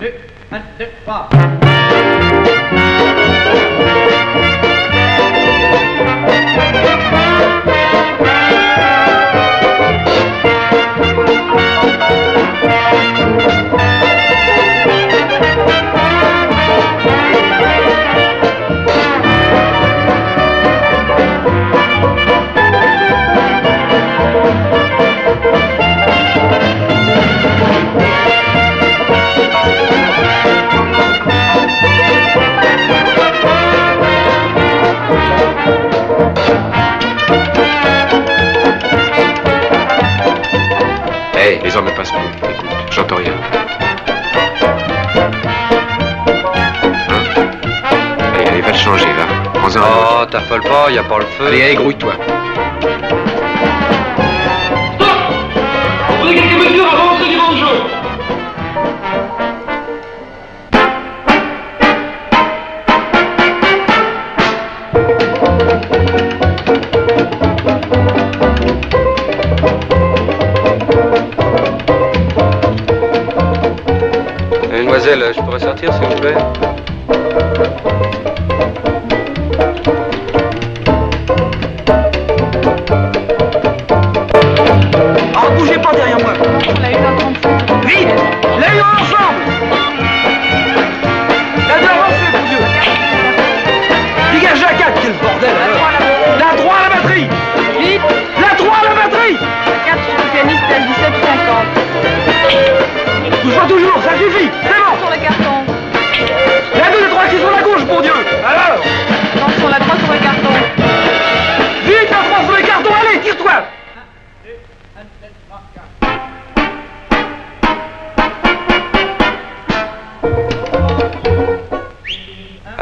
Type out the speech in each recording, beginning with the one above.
deux, un, deux, trois. Prends-en un. Oh, t'affole pas, y a pas le feu. Allez, allez, grouille-toi. Prenez quelques mesures avant ce grand jeu. Mademoiselle, je pourrais sortir, s'il vous plaît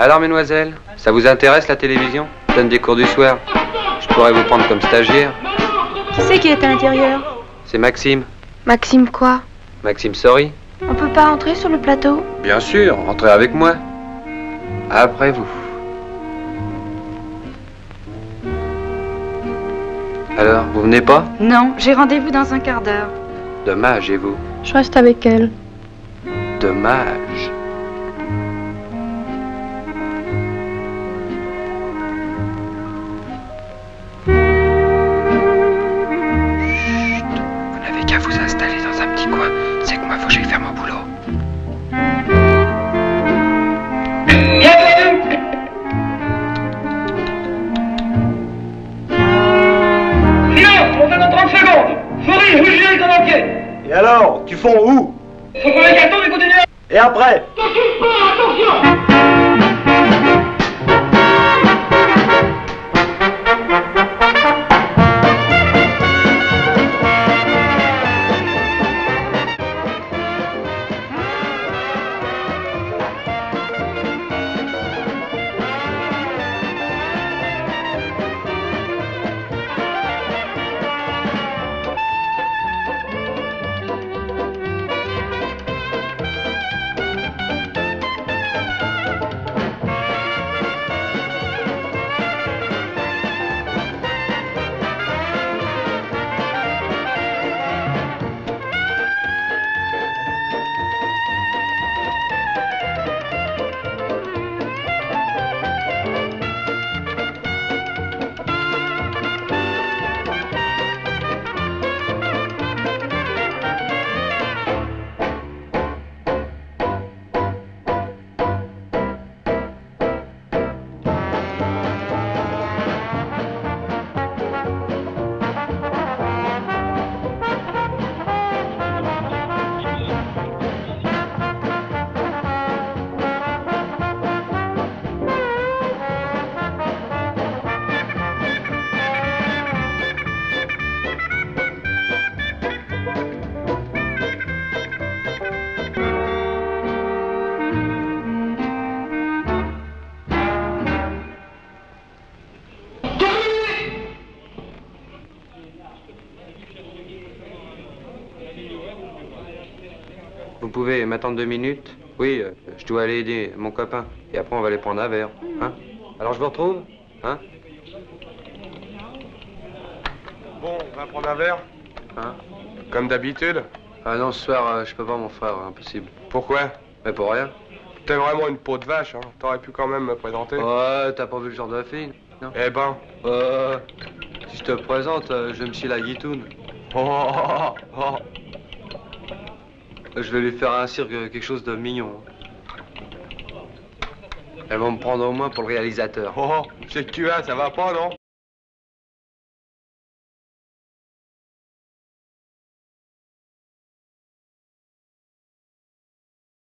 Alors, mesdemoiselles, ça vous intéresse la télévision? Je donne des cours du soir. Je pourrais vous prendre comme stagiaire. Qui c'est qui est à l'intérieur? C'est Maxime. Maxime quoi? Maxime Sorry On peut pas entrer sur le plateau? Bien sûr, entrez avec moi. Après vous. Alors, vous venez pas? Non, j'ai rendez-vous dans un quart d'heure. Dommage, et vous? Je reste avec elle. Dommage. Dans un petit coin. C'est que moi, faut que j'aille faire mon boulot. Silence, on fait dans 30 secondes. Souris, rouge et en entier Et alors, tu fonds où? Sur le du continueur Et après? T'occupe pas, attention Vous pouvez m'attendre deux minutes Oui, euh, je dois aller aider mon copain. Et après, on va aller prendre un verre. Hein Alors, je vous retrouve Hein Bon, on va prendre un verre Hein Comme d'habitude Ah non, ce soir, euh, je peux pas, mon frère, impossible. Pourquoi? Mais pour rien. T'es vraiment une peau de vache, hein. T'aurais pu quand même me présenter. Ouais, t'as pas vu le genre de fille Non? Eh ben. Euh, si je te présente, euh, je me suis la guitoune. Oh, oh, oh, oh. Je vais lui faire un cirque, euh, quelque chose de mignon. Elles vont me prendre au moins pour le réalisateur. Oh, oh. C'est que tu as, ça va pas, non?